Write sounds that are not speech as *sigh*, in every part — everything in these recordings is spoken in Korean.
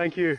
Thank you.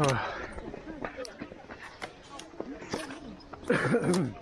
어. *laughs*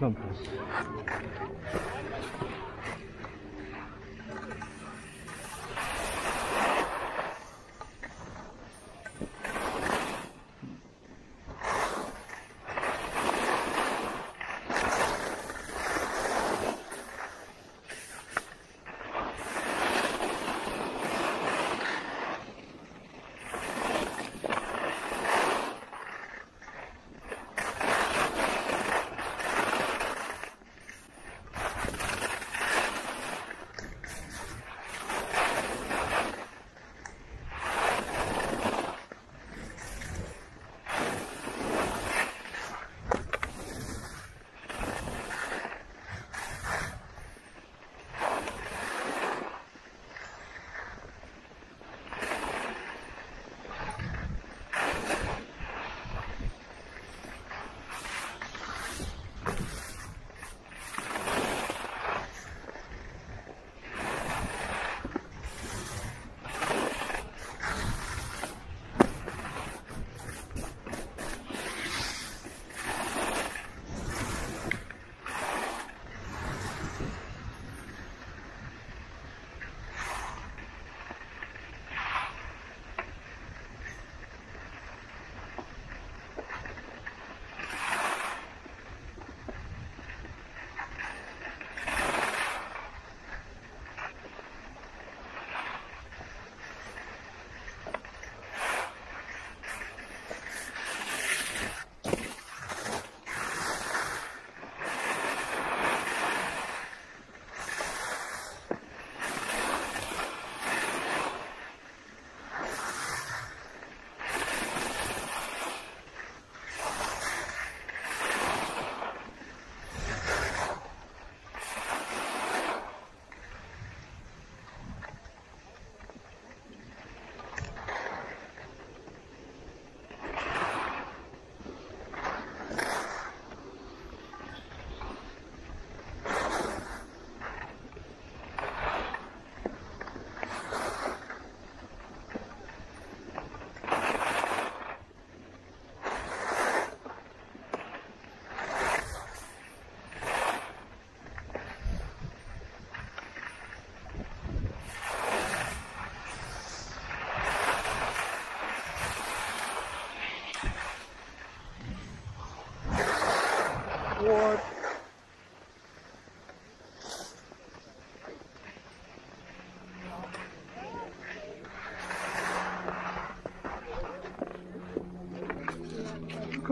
Vamos.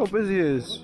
roupas e isso.